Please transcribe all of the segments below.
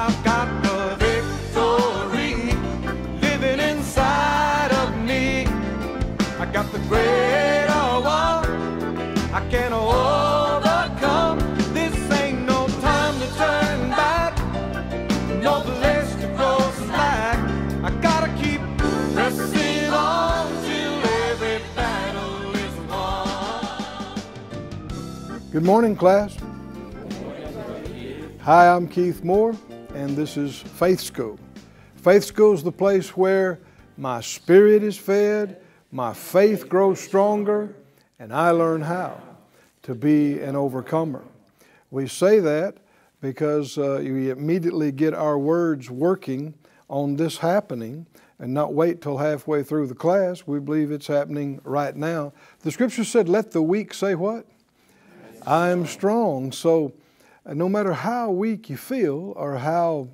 I've got victory living inside of me. I got the. I can overcome. This ain't no time to turn back. No place to slack. I gotta keep pressing on till every battle is won. Good morning, class. Hi, I'm Keith Moore, and this is Faith School. Faith School is the place where my spirit is fed, my faith grows stronger, and I learn how to be an overcomer. We say that because uh, we immediately get our words working on this happening and not wait till halfway through the class. We believe it's happening right now. The scripture said, Let the weak say what? I am strong. So, uh, no matter how weak you feel or how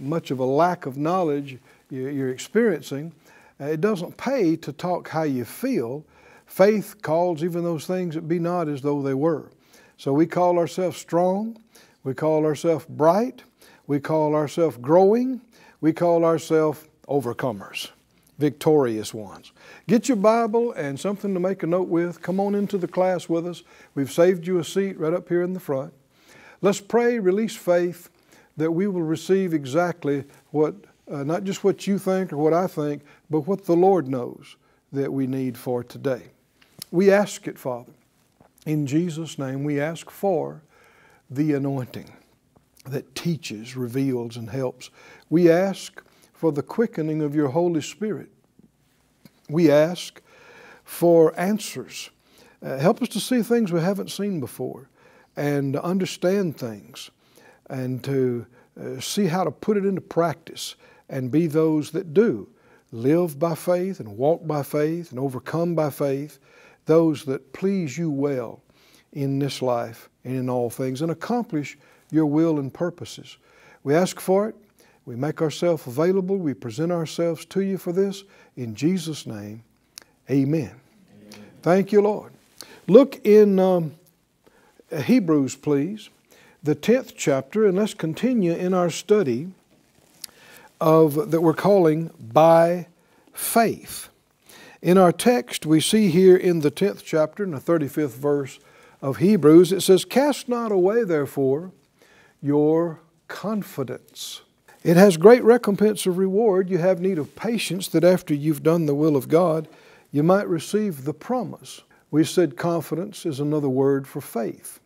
much of a lack of knowledge you- you're experiencing, uh, it doesn't pay to talk how you feel. Faith calls even those things that be not as though they were. So we call ourselves strong, we call ourselves bright, we call ourselves growing, we call ourselves overcomers, victorious ones. Get your Bible and something to make a note with. Come on into the class with us. We've saved you a seat right up here in the front. Let's pray, release faith that we will receive exactly what, uh, not just what you think or what I think, but what the Lord knows that we need for today. We ask it, Father. In Jesus' name, we ask for the anointing that teaches, reveals, and helps. We ask for the quickening of your Holy Spirit. We ask for answers. Uh, help us to see things we haven't seen before and to understand things and to uh, see how to put it into practice and be those that do live by faith and walk by faith and overcome by faith, those that please you well in this life and in all things and accomplish your will and purposes. We ask for it. We make ourselves available. We present ourselves to you for this. In Jesus' name, amen. Thank you, Lord. Look in um, Uh, Hebrews, please, the 10th chapter, and let's continue in our study of that we're calling by faith. In our text, we see here in the 10th chapter, in the 35th verse of Hebrews, it says, Cast not away, therefore, your confidence. It has great recompense of reward. You have need of patience that after you've done the will of God, you might receive the promise. We said confidence is another word for faith.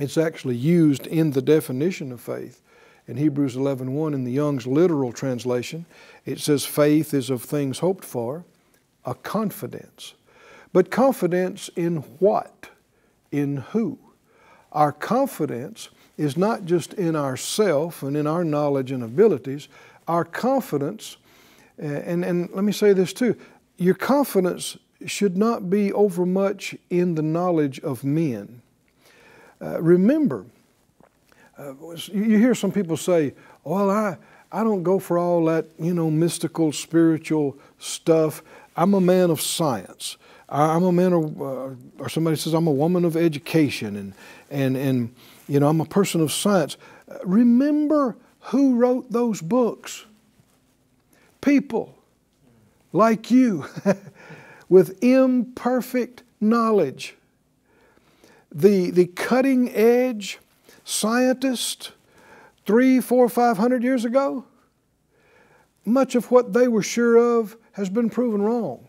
It's actually used in the definition of faith. In Hebrews 11:1 in the Young's literal translation, it says faith is of things hoped for, a confidence. But confidence in what? In who? Our confidence is not just in ourself and in our knowledge and abilities. Our confidence, uh, and, and let me say this too, your confidence should not be overmuch in the knowledge of men. Uh, remember, uh, you hear some people say, well, I, I don't go for all that, you know, mystical, spiritual stuff. I'm a man of science. I- I'm a man of, uh, or somebody says, I'm a woman of education, and, and, and you know, I'm a person of science. Uh, Remember who wrote those books? People like you with imperfect knowledge. The, the cutting edge scientist three, four, five hundred years ago, much of what they were sure of has been proven wrong.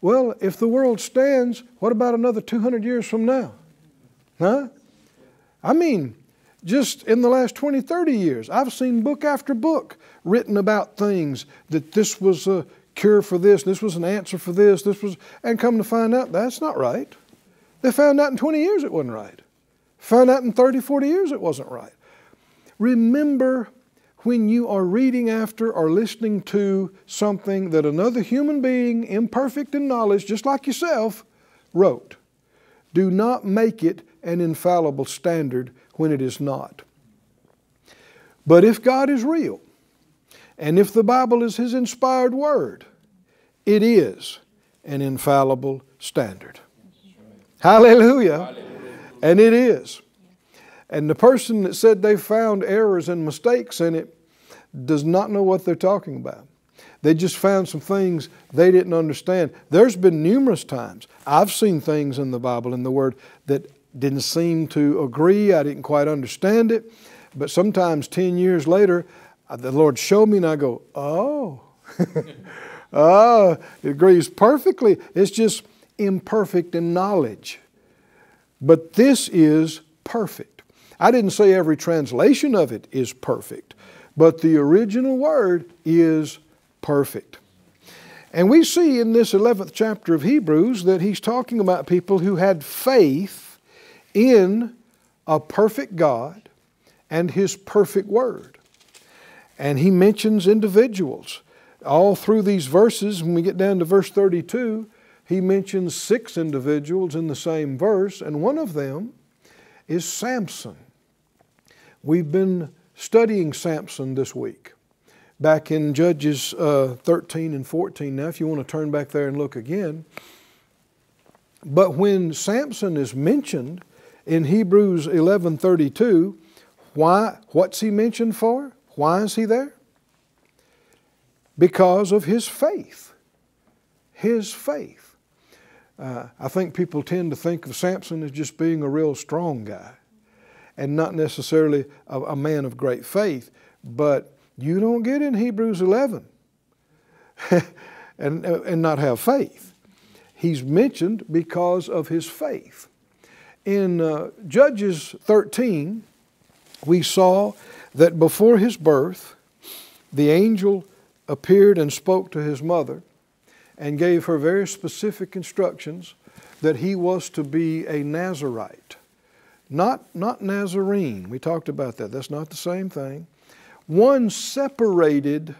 Well, if the world stands, what about another 200 years from now? Huh? I mean, just in the last 20, 30 years, I've seen book after book written about things that this was a cure for this, this was an answer for this, this was, and come to find out that's not right. They found out in 20 years it wasn't right. Found out in 30, 40 years it wasn't right. Remember when you are reading after or listening to something that another human being, imperfect in knowledge, just like yourself, wrote. Do not make it an infallible standard when it is not. But if God is real, and if the Bible is His inspired word, it is an infallible standard. Hallelujah. And it is. And the person that said they found errors and mistakes in it does not know what they're talking about. They just found some things they didn't understand. There's been numerous times I've seen things in the Bible, in the Word, that didn't seem to agree. I didn't quite understand it. But sometimes 10 years later, uh, the Lord showed me and I go, oh, oh, it agrees perfectly. It's just imperfect in knowledge. But this is perfect. I didn't say every translation of it is perfect, but the original word is perfect. And we see in this 11th chapter of Hebrews that he's talking about people who had faith in a perfect God and his perfect word. And he mentions individuals. All through these verses, when we get down to verse 32, he mentions six individuals in the same verse, and one of them is Samson. We've been studying Samson this week back in Judges uh, 13 and 14. Now, if you want to turn back there and look again. But when Samson is mentioned in Hebrews 11:32, why what's he mentioned for? Why is he there? Because of his faith. His faith. Uh, I think people tend to think of Samson as just being a real strong guy and not necessarily a, a man of great faith. But you don't get in Hebrews 11 and, and not have faith. He's mentioned because of his faith. In uh, Judges 13, we saw that before his birth, the angel appeared and spoke to his mother and gave her very specific instructions that he was to be a Nazarite. Not, not Nazarene. We talked about that. That's not the same thing. One separated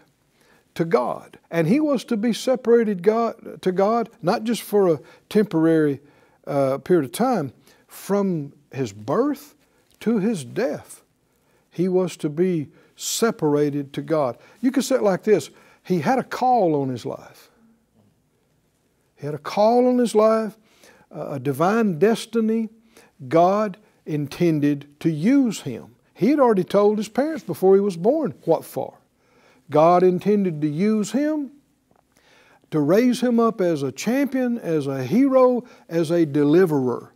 to God. And he was to be separated God, to God not just for a temporary uh, period of time, from his birth to his death. He was to be separated to God. You could say it like this He had a call on his life. He had a call on his life, a divine destiny. God intended to use him. He had already told his parents before he was born what for. God intended to use him to raise him up as a champion, as a hero, as a deliverer,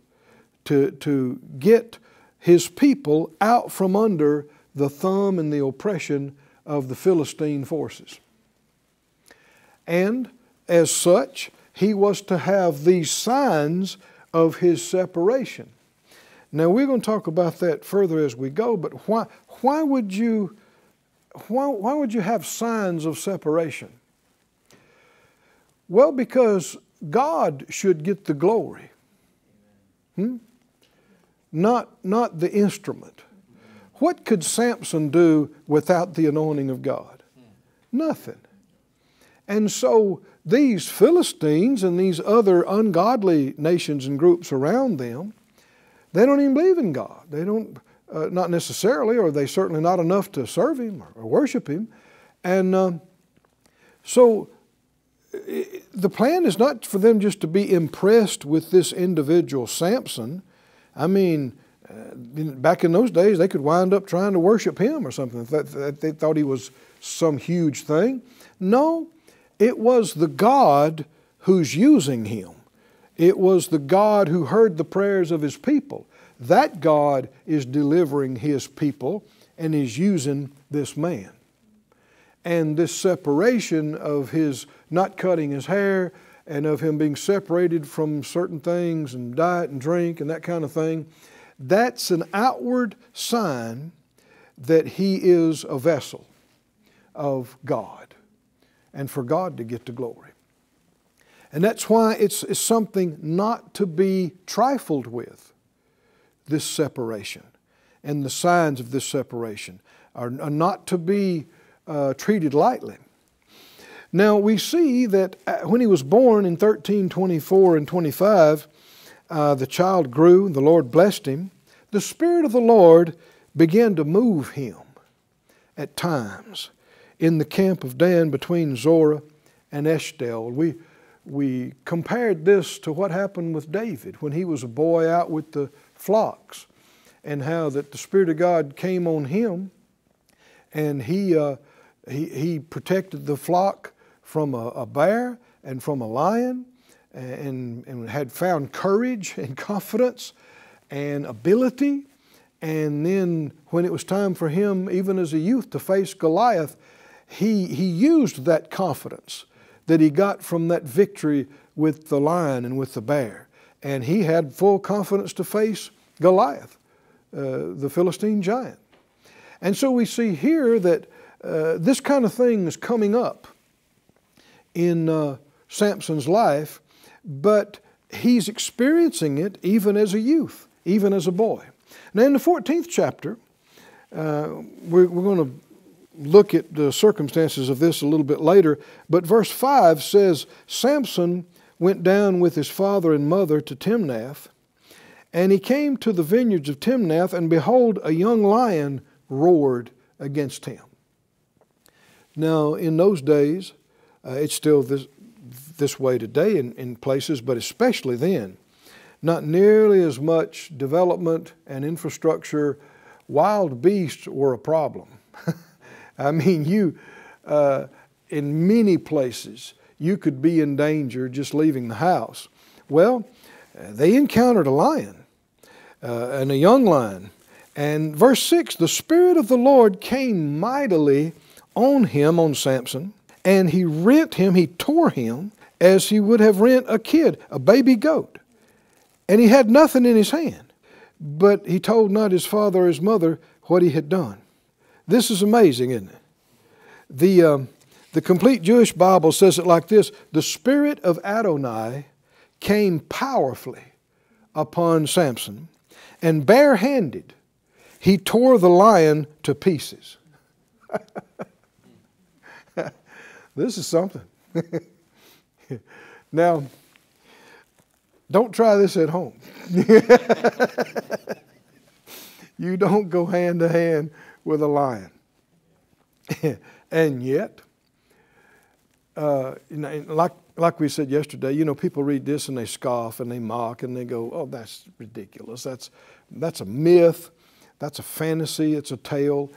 to, to get his people out from under the thumb and the oppression of the Philistine forces. And as such, he was to have these signs of his separation. Now we're going to talk about that further as we go, but why, why would you why, why would you have signs of separation? Well, because God should get the glory. Hmm? Not, not the instrument. What could Samson do without the anointing of God? Nothing. And so these Philistines and these other ungodly nations and groups around them, they don't even believe in God. They don't, uh, not necessarily, or they certainly not enough to serve Him or, worship Him. And um, so it, the plan is not for them just to be impressed with this individual Samson. I mean, uh, back in those days, they could wind up trying to worship him or something. That, they thought he was some huge thing. No, it was the God who's using him. It was the God who heard the prayers of his people. That God is delivering his people and is using this man. And this separation of his not cutting his hair and of him being separated from certain things and diet and drink and that kind of thing that's an outward sign that he is a vessel of God and for God to get the glory. And that's why it's, it's something not to be trifled with, this separation. And the signs of this separation are, are not to be uh, treated lightly. Now we see that uh, when he was born in 1324 and 25, uh, the child grew, the Lord blessed him. The Spirit of the Lord began to move him at times in the camp of Dan between Zorah and Eshtaol. We, we compared this to what happened with David when he was a boy out with the flocks. and how that the Spirit of God came on him and he, uh, he, he protected the flock from a, a bear and from a lion and, and had found courage and confidence and ability. And then when it was time for him, even as a youth, to face Goliath, he, he used that confidence that he got from that victory with the lion and with the bear. And he had full confidence to face Goliath, uh, the Philistine giant. And so we see here that uh, this kind of thing is coming up in uh, Samson's life, but he's experiencing it even as a youth, even as a boy. Now, in the 14th chapter, uh, we're, we're going to look at the circumstances of this a little bit later, but verse 5 says Samson went down with his father and mother to Timnath, and he came to the vineyards of Timnath, and behold, a young lion roared against him. Now, in those days, uh, it's still this, this way today in, in places, but especially then, not nearly as much development and infrastructure. Wild beasts were a problem. I mean, you, uh, in many places, you could be in danger just leaving the house. Well, they encountered a lion, uh, and a young lion. And verse 6 the Spirit of the Lord came mightily on him, on Samson, and he rent him, he tore him as he would have rent a kid, a baby goat. And he had nothing in his hand, but he told not his father or his mother what he had done. This is amazing, isn't it? The, um, the complete Jewish Bible says it like this The Spirit of Adonai came powerfully upon Samson, and barehanded he tore the lion to pieces. this is something. now, don't try this at home. you don't go hand to hand with a lion. and yet, uh, like, like we said yesterday, you know, people read this and they scoff and they mock and they go, oh, that's ridiculous. That's, that's a myth. That's a fantasy. It's a tale.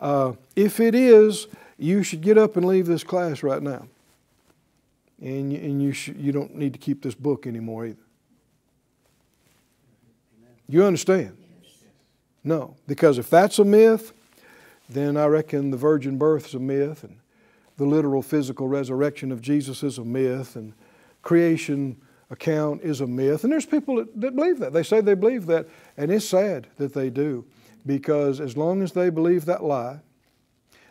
Uh, if it is, you should get up and leave this class right now. And, and you, sh- you don't need to keep this book anymore either. You understand? No, because if that's a myth, then I reckon the virgin birth is a myth, and the literal physical resurrection of Jesus is a myth, and creation account is a myth. And there's people that, that believe that. They say they believe that, and it's sad that they do, because as long as they believe that lie,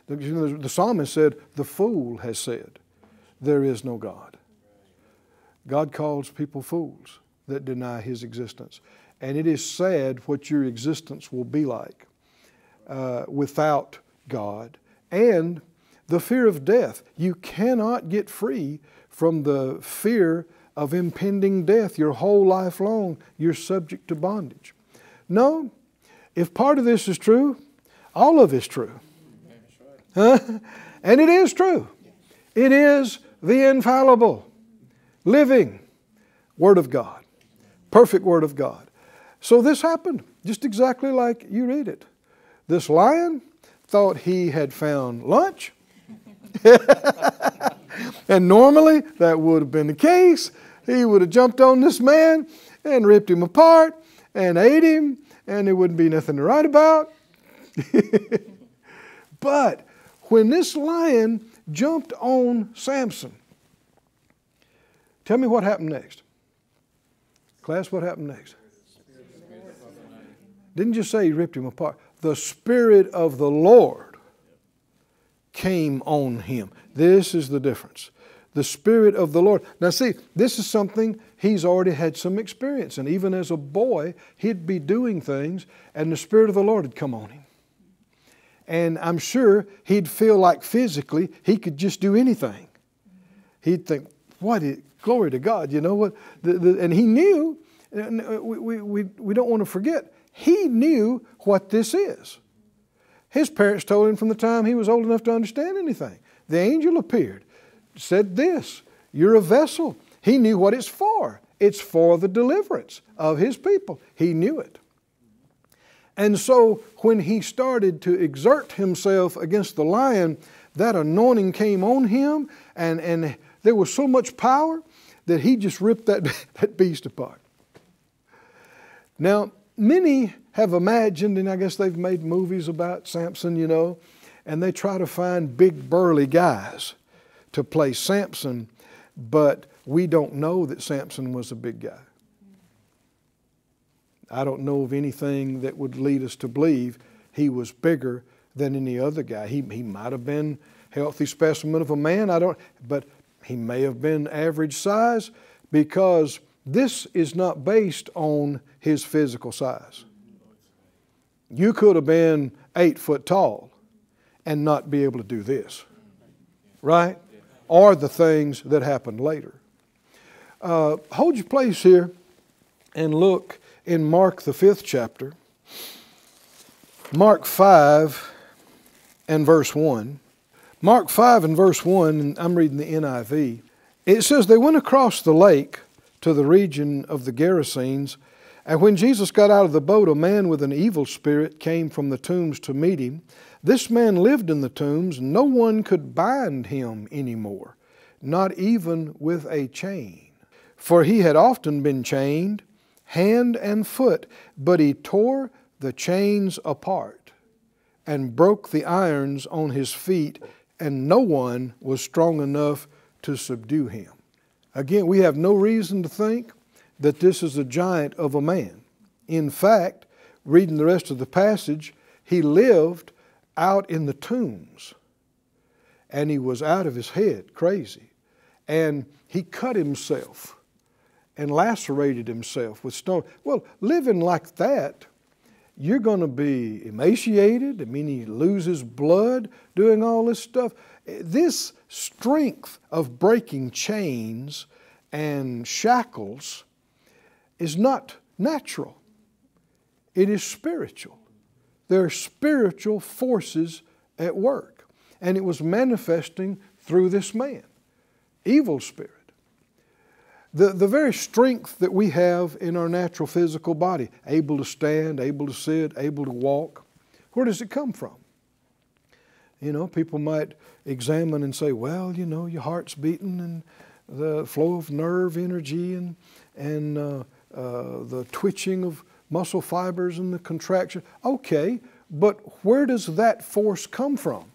the, the psalmist said, The fool has said, There is no God. God calls people fools that deny his existence. And it is sad what your existence will be like uh, without God, and the fear of death. You cannot get free from the fear of impending death. Your whole life long, you're subject to bondage. No, if part of this is true, all of it is true. Huh? And it is true. It is the infallible, living Word of God, perfect Word of God. So this happened just exactly like you read it. This lion thought he had found lunch. and normally that would have been the case. He would have jumped on this man and ripped him apart and ate him, and there wouldn't be nothing to write about. but when this lion jumped on Samson, tell me what happened next. Class, what happened next? Didn't just say he ripped him apart the Spirit of the Lord came on him. This is the difference. The Spirit of the Lord. Now, see, this is something he's already had some experience. And even as a boy, he'd be doing things, and the Spirit of the Lord had come on him. And I'm sure he'd feel like physically he could just do anything. He'd think, what is, glory to God, you know what? The, the, and he knew, and uh, we, we, we don't want to forget, he knew what this is. His parents told him from the time he was old enough to understand anything. The angel appeared, said this You're a vessel. He knew what it's for. It's for the deliverance of his people. He knew it. And so when he started to exert himself against the lion, that anointing came on him, and, and there was so much power that he just ripped that, that beast apart. Now, many have imagined, and I guess they've made movies about Samson, you know, and they try to find big burly guys to play Samson, but we don't know that Samson was a big guy. I don't know of anything that would lead us to believe he was bigger than any other guy. He, he might have been healthy specimen of a man, I don't, but he may have been average size because this is not based on his physical size. You could have been eight foot tall and not be able to do this, right? Or the things that happened later. Uh, hold your place here and look in Mark, the fifth chapter. Mark 5 and verse 1. Mark 5 and verse 1, and I'm reading the NIV. It says, They went across the lake to the region of the Gerasenes, and when Jesus got out of the boat, a man with an evil spirit came from the tombs to meet him. This man lived in the tombs, no one could bind him anymore, not even with a chain. For he had often been chained, hand and foot, but he tore the chains apart and broke the irons on his feet, and no one was strong enough to subdue him. Again, we have no reason to think that this is a giant of a man. In fact, reading the rest of the passage, he lived out in the tombs and he was out of his head, crazy. And he cut himself and lacerated himself with stone. Well, living like that, you're going to be emaciated. I mean, he loses blood doing all this stuff. This strength of breaking chains and shackles is not natural, it is spiritual. There are spiritual forces at work. And it was manifesting through this man, evil spirit. The, the very strength that we have in our natural physical body, able to stand, able to sit, able to walk, where does it come from? You know, people might examine and say, well, you know, your heart's beating and the flow of nerve energy and, and uh, uh, the twitching of muscle fibers and the contraction. Okay, but where does that force come from?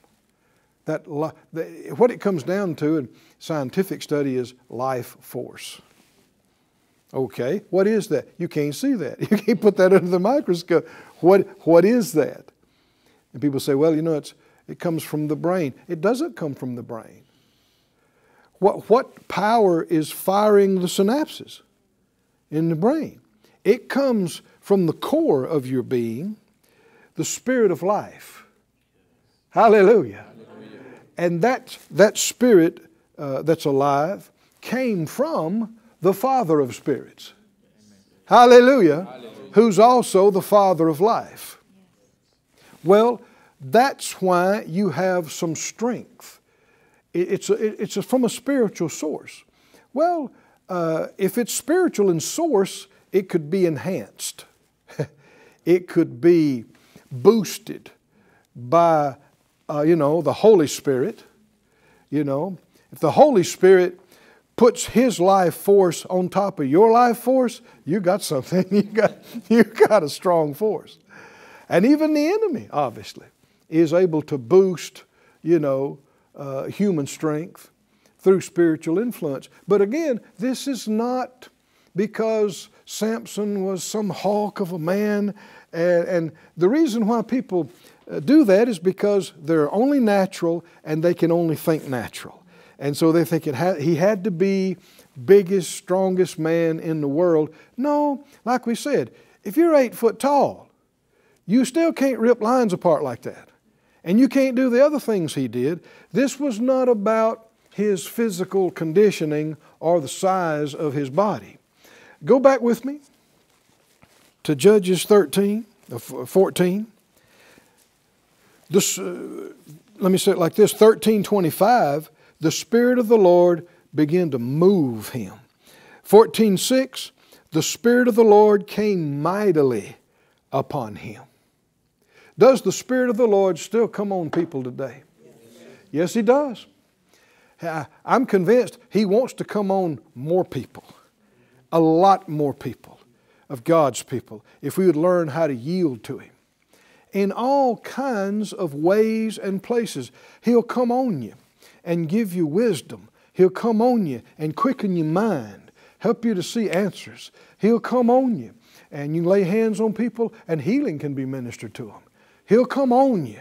That what it comes down to in scientific study is life force. Okay, what is that? You can't see that. You can't put that under the microscope. What, what is that? And people say, well, you know, it's, it comes from the brain. It doesn't come from the brain. What, what power is firing the synapses in the brain? It comes from the core of your being, the spirit of life. Hallelujah. And that, that spirit uh, that's alive came from the Father of spirits. Hallelujah. Hallelujah. Who's also the Father of life. Well, that's why you have some strength it's, a, it's a, from a spiritual source. Well, uh, if it's spiritual in source, it could be enhanced. it could be boosted by, uh, you know, the Holy Spirit. You know, if the Holy Spirit puts His life force on top of your life force, you got something. you got you got a strong force, and even the enemy, obviously, is able to boost, you know, uh, human strength through spiritual influence. But again, this is not because Samson was some hawk of a man. And, and the reason why people do that is because they're only natural and they can only think natural. And so they think it ha- he had to be biggest, strongest man in the world. No, like we said, if you're eight foot tall, you still can't rip lines apart like that and you can't do the other things he did. This was not about his physical conditioning or the size of his body. Go back with me to Judges 13, uh, 14. This, uh, let me say it like this 1325, the Spirit of the Lord began to move him. 14.6, the Spirit of the Lord came mightily upon him. Does the Spirit of the Lord still come on people today? Yes, He does. I'm convinced He wants to come on more people, a lot more people of God's people, if we would learn how to yield to Him. In all kinds of ways and places, He'll come on you and give you wisdom. He'll come on you and quicken your mind, help you to see answers. He'll come on you and you lay hands on people and healing can be ministered to them. He'll come on you.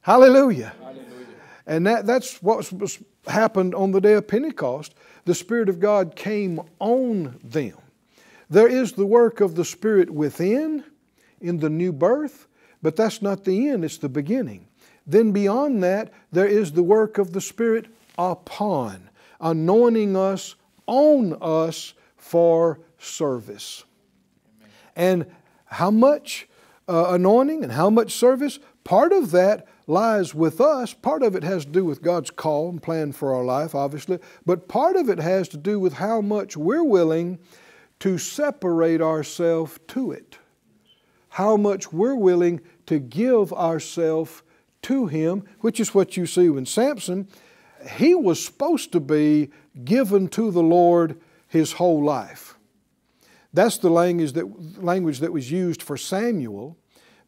Hallelujah. Hallelujah. And that, that's what was happened on the day of Pentecost. The Spirit of God came on them. There is the work of the Spirit within in the new birth, but that's not the end, it's the beginning. Then beyond that, there is the work of the Spirit upon, anointing us, on us for service. And how much uh, anointing and how much service? Part of that lies with us. Part of it has to do with God's call and plan for our life, obviously, but part of it has to do with how much we're willing to separate ourselves to it. How much we're willing to give ourselves to Him, which is what you see in Samson. He was supposed to be given to the Lord his whole life. That's the language that, language that was used for Samuel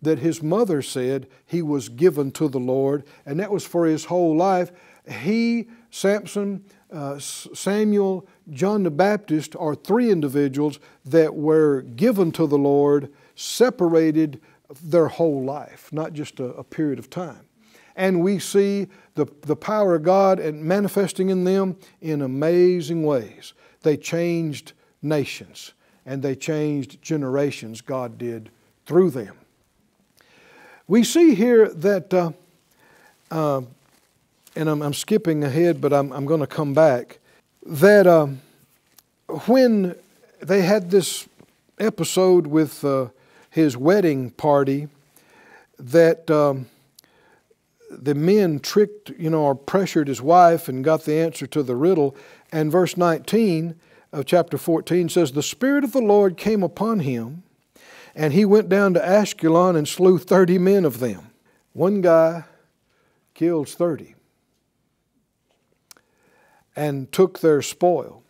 that his mother said he was given to the Lord, and that was for his whole life. He, Samson, uh, Samuel, John the Baptist are three individuals that were given to the Lord, separated their whole life, not just a, a period of time. And we see the, the power of God and manifesting in them in amazing ways. They changed nations and they changed generations, God did through them. We see here that, uh, uh, and I'm, I'm, skipping ahead, but I'm, I'm going to come back, that uh, when they had this episode with uh, his wedding party, that um, the men tricked, you know, or pressured his wife and got the answer to the riddle. And verse 19 of chapter 14 says, The Spirit of the Lord came upon him and he went down to Ashkelon and slew 30 men of them. One guy kills 30 and took their spoil.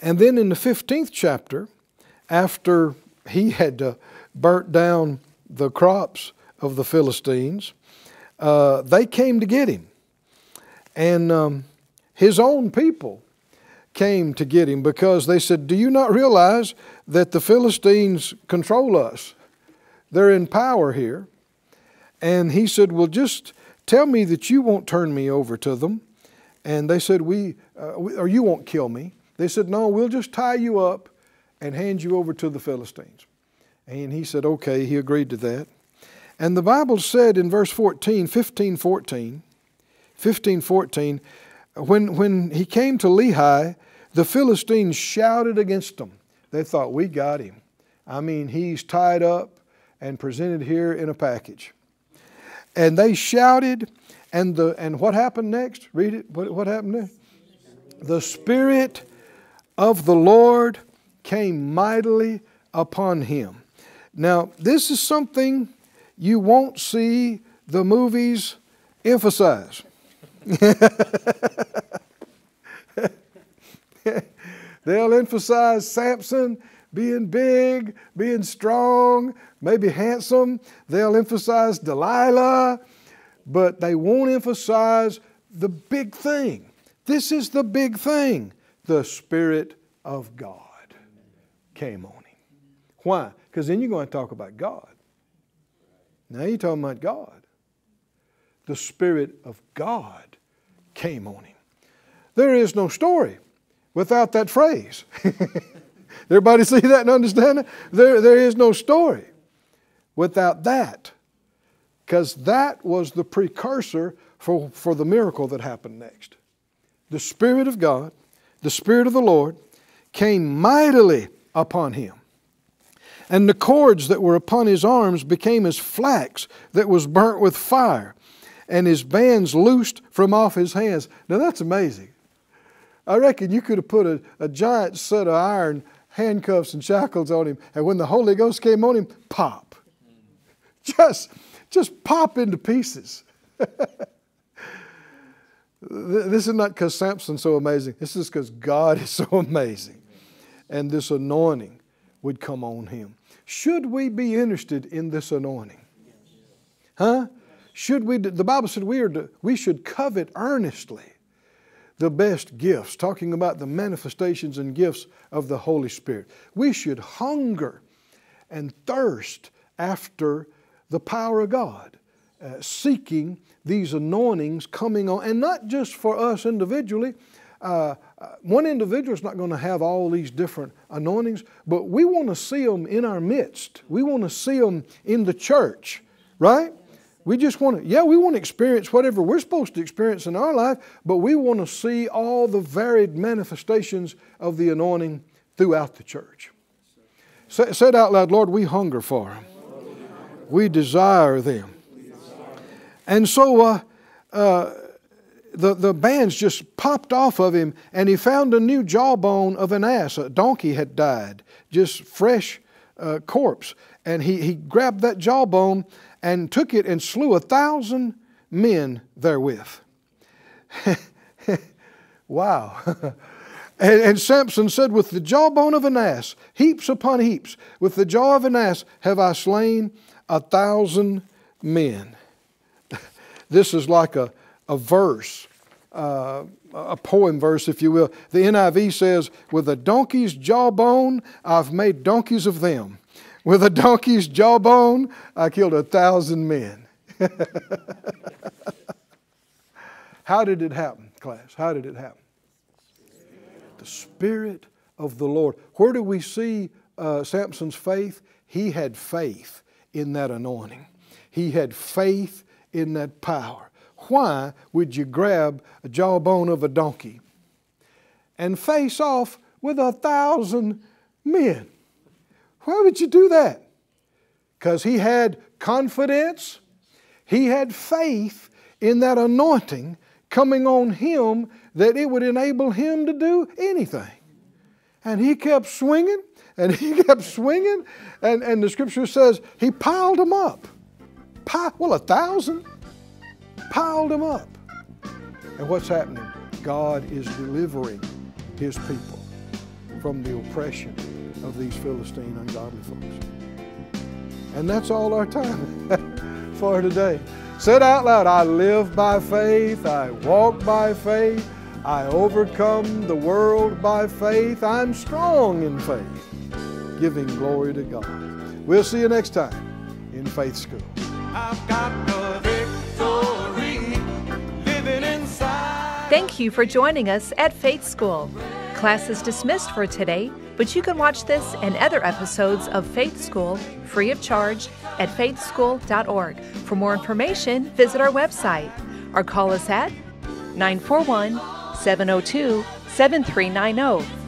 And then in the 15th chapter, after he had uh, burnt down the crops of the Philistines, uh, they came to get him. And um, his own people came to get him because they said, Do you not realize that the Philistines control us? They're in power here. And he said, Well, just tell me that you won't turn me over to them. And they said, we, uh, or you won't kill me. They said, No, we'll just tie you up and hand you over to the Philistines. And he said, Okay, he agreed to that. And the Bible said in verse 14, 15 14, 15 14, when, when he came to Lehi, the Philistines shouted against him. They thought, we got him. I mean, he's tied up and presented here in a package. And they shouted, and, the, and what happened next? Read it. What, what happened next? The Spirit of the Lord came mightily upon him. Now, this is something you won't see the movies emphasize. They'll emphasize Samson being big, being strong, maybe handsome. They'll emphasize Delilah, but they won't emphasize the big thing. This is the big thing. The Spirit of God came on him. Why? Because then you're going to talk about God. Now you're talking about God. The Spirit of God came on him. There is no story without that phrase. Everybody see that and understand it? There, there is no story without that. Because that was the precursor for, for the miracle that happened next. The Spirit of God, the Spirit of the Lord, came mightily upon him. And the cords that were upon his arms became as flax that was burnt with fire, and his bands loosed from off his hands. Now that's amazing. I reckon you could have put a, a giant set of iron handcuffs and shackles on him, and when the Holy Ghost came on him, pop. just, just pop into pieces. this is not because Samson's so amazing. This is because God is so amazing. And this anointing would come on him. Should we be interested in this anointing? Huh? Should we, the Bible said we, are to, we should covet earnestly the best gifts, talking about the manifestations and gifts of the Holy Spirit. We should hunger and thirst after the power of God, uh, seeking these anointings coming on, and not just for us individually. Uh, uh one individual is not going to have all these different anointings, but we want to see them in our midst. We want to see them in the church, right? We just want to, yeah, we want to experience whatever we're supposed to experience in our life, but we want to see all the varied manifestations of the anointing throughout the church. Say, say it out loud, Lord, we hunger for them. We desire them. And so uh, uh, the, the bands just popped off of him, and he found a new jawbone of an ass. A donkey had died, just fresh uh, corpse. And he, he grabbed that jawbone and took it and slew a thousand men therewith. wow. and, and, Samson said, With the jawbone of an ass, heaps upon heaps, with the jaw of an ass have I slain a thousand men. this is like a, a verse. Uh, a poem verse, if you will. The NIV says, With a donkey's jawbone, I've made donkeys of them. With a donkey's jawbone, I killed a thousand men. How did it happen, class? How did it happen? The Spirit of the Lord. Where do we see uh, Samson's faith? He had faith in that anointing, he had faith in that power. Why would you grab a jawbone of a donkey and face off with a thousand men? Why would you do that? Because he had confidence, he had faith in that anointing coming on him that it would enable him to do anything. And he kept swinging and he kept swinging, and, and the scripture says he piled them up. well, a thousand piled them up. And what's happening? God is delivering his people from the oppression of these Philistine ungodly folks. And that's all our time for today. Say it out loud I live by faith, I walk by faith, I overcome the world by faith, I'm strong in faith, giving glory to God. We'll see you next time in Faith School. Thank you for joining us at Faith School. Class is dismissed for today. But you can watch this and other episodes of Faith School free of charge at faithschool.org. For more information, visit our website or call us at 941 702 7390.